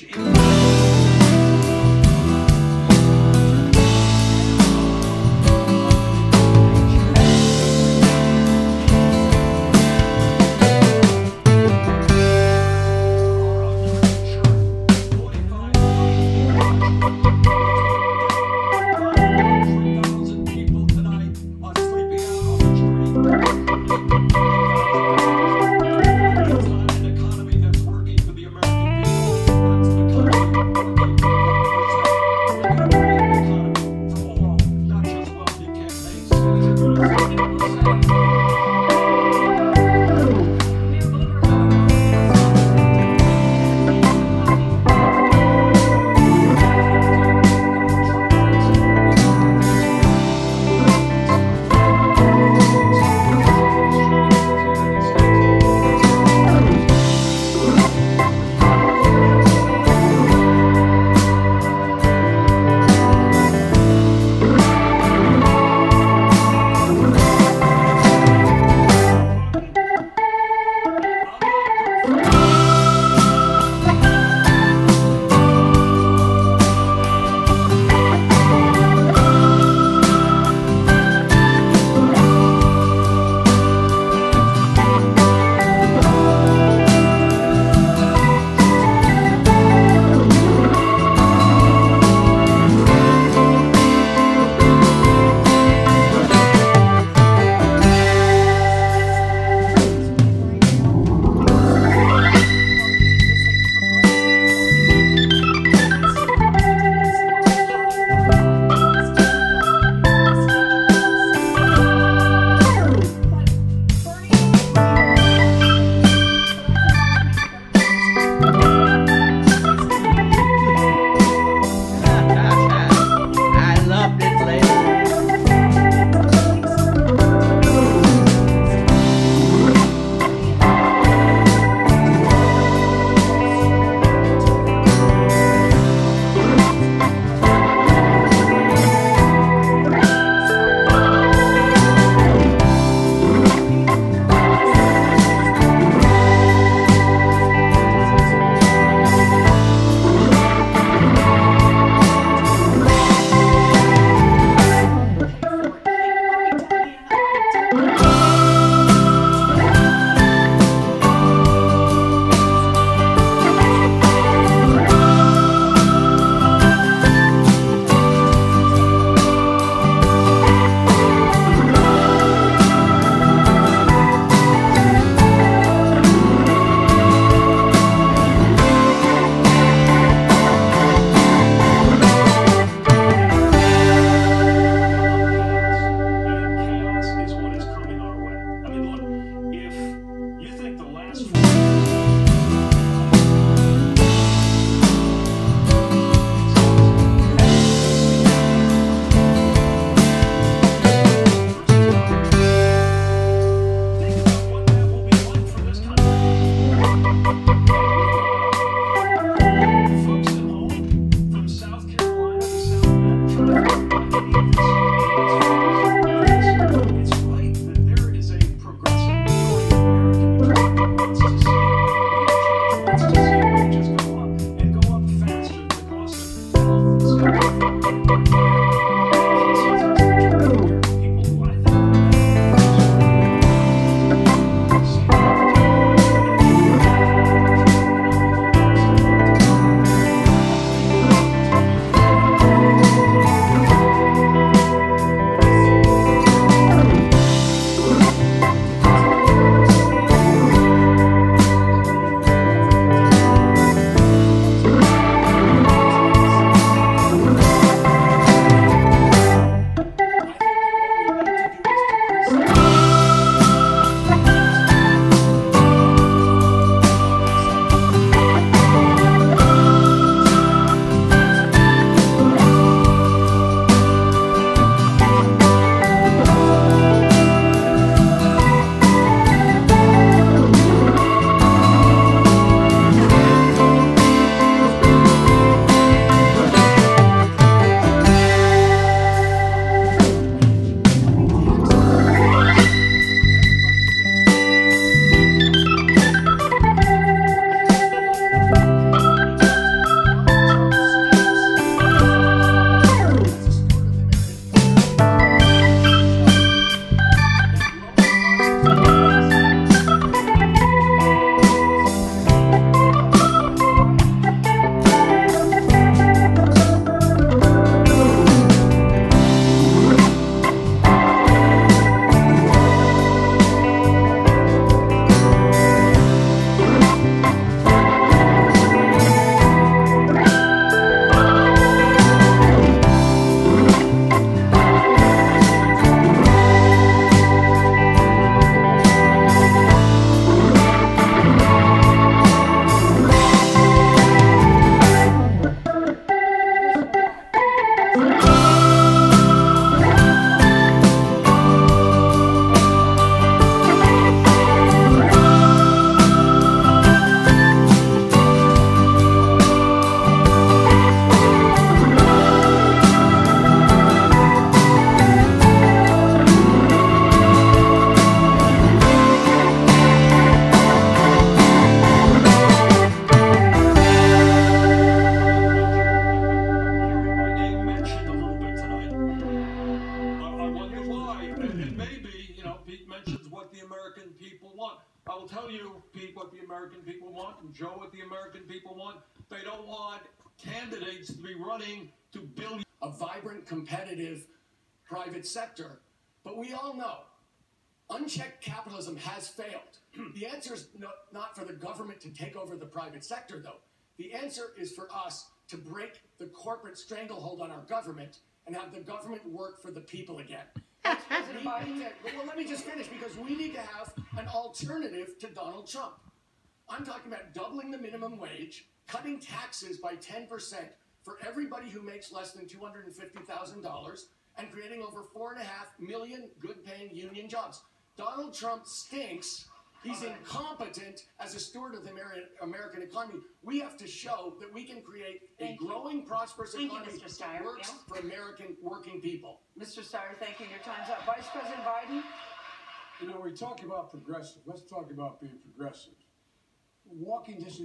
That's American people want and Joe what the American people want. They don't want candidates to be running to build a vibrant, competitive private sector. But we all know unchecked capitalism has failed. the answer is no, not for the government to take over the private sector, though. The answer is for us to break the corporate stranglehold on our government and have the government work for the people again. President Biden. to- well, let me just finish because we need to have an alternative to Donald Trump. I'm talking about doubling the minimum wage, cutting taxes by 10% for everybody who makes less than $250,000, and creating over 4.5 million good paying union jobs. Donald Trump stinks. He's All right. incompetent as a steward of the Ameri- American economy. We have to show that we can create a Thank you. growing, prosperous Thank you, economy Mr. that Steyer. works Yeah. for American working people. Mr. Steyer, thank you. Your time's up. Vice President Biden. You know, we talk about progressive. Let's talk about being progressive. Walking distance